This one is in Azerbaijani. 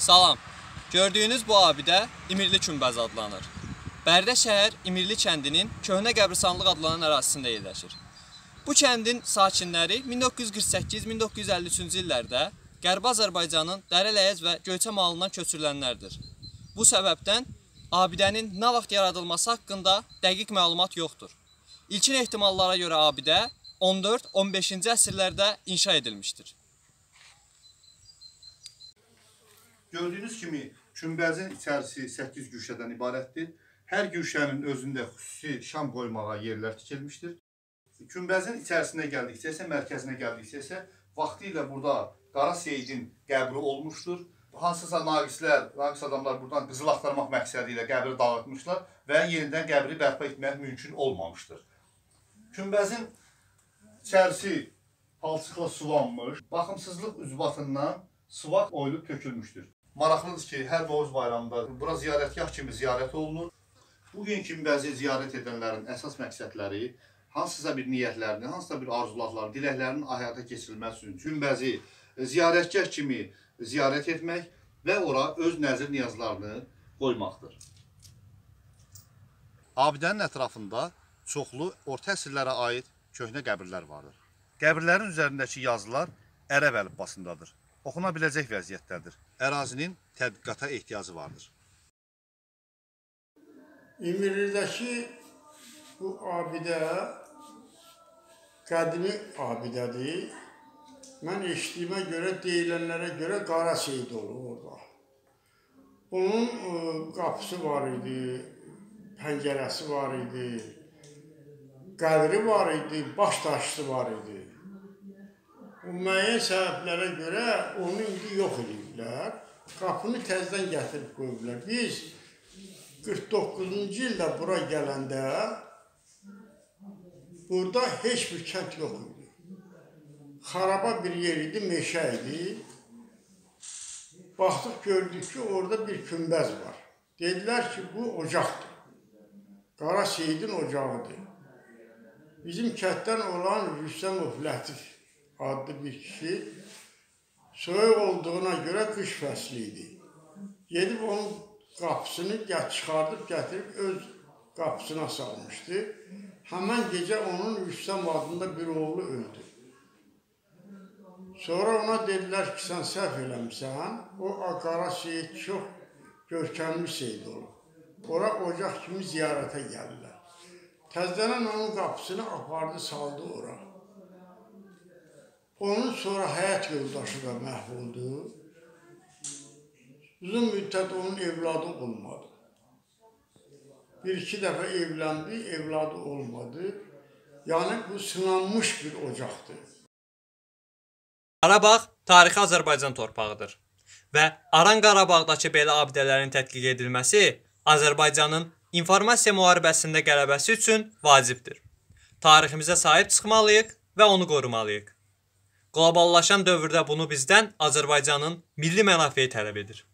Salam. Gördüyünüz bu abidə İmirli Kümbəz adlanır. Bərdə şəhər İmirli kəndinin köhnə qəbristanlıq adlanan ərazisində yerləşir. Bu kəndin sakinləri 1948-1953-cü illərdə Qərbi Azərbaycanın Dərələyəz və Göyçə malından köçürülənlərdir. Bu səbəbdən abidənin nə vaxt yaradılması haqqında dəqiq məlumat yoxdur. İlkin ehtimallara görə abidə 14-15-ci əsrlərdə inşa edilmişdir. Gördüyünüz kimi günbəzin içərisi 8 güşədən ibarətdir. Hər güşənin özündə xüsusi şam qoymağa yerlər tikilmişdir. Günbəzin içərisinə gəldikcə isə, mərkəzinə gəldikcə isə vaxtilə burada Qara Seyidin qəbri olmuşdur. Hansısa naqislər, naqis adamlar buradan qızıl axtarmaq məqsədi ilə qəbri dağıtmışlar və yenidən qəbri bərpa etmək mümkün olmamışdır. Günbəzin içərisi palçıqla suvanmış, baxımsızlıq üzbatından suvaq oyulub tökülmüşdür. Maraqlıdır ki, hər Novruz bayramında bura ziyarətgah kimi ziyarət olunur. Bu gün kimi bəzi ziyarət edənlərin əsas məqsədləri hansısa bir niyyətlərini, hansısa bir arzulatlarını, diləklərinin həyata keçirilməsi üçün günbəzi ziyarətgah kimi ziyarət etmək və ora öz nəzir niyazlarını qoymaqdır. Abidənin ətrafında çoxlu orta əsrlərə aid köhnə qəbirlər vardır. Qəbirlərin üzərindəki yazılar ərəb əlifbasındadır oxuna biləcək vəziyyətdədir. Ərazinin tədqiqata ehtiyacı vardır. İmirli'dəki bu abidə qədimi abidədir. Mən eşitdiyimə görə, deyilənlərə görə Qara Seyid olur orada. Bunun e, qapısı var idi, pəncərəsi var idi, qədri var idi, baş daşısı var idi. Müəyyən səbəblərə görə onu indi yox ediblər. Qapını təzədən gətirib qoyublar. Biz 49-cu ildə bura gələndə burada heç bir kənd yox idi. Xaraba bir yer idi, meşə idi. Baxdıq, gördük ki, orada bir kümbəz var. Dedilər ki, bu ocaqdır. Qara Seyidin ocağıdır. Bizim kətdən olan Rüstəmov Lətif adlı bir kişi soyuq olduğuna görə qış fəsli idi. Gedib onun qapısını çıxardıb gətirib öz qapısına salmışdı. Həmən gecə onun Rüstəm adında bir oğlu öldü. Sonra ona dedilər ki, sən səhv eləmişsən. O Qara Seyid çox görkəmli Seyid olub. Ora ocaq kimi ziyarətə gəlirlər. Təzdən onun qapısını apardı, saldı ora. Onun sonra həyat yoldaşı da məhv oldu. Uzun müddət onun evladı olmadı. Bir-iki dəfə evləndi, evladı olmadı. Yəni bu sınanmış bir ocaqdır. Qarabağ tarixi Azərbaycan torpağıdır və Aran Qarabağdakı belə abidələrin tədqiq edilməsi Azərbaycanın informasiya müharibəsində qələbəsi üçün vacibdir. Tariximizə sahib çıxmalıyıq və onu qorumalıyıq. Qloballaşan dövrdə bunu bizdən Azərbaycanın milli mənafeyi tələb edir.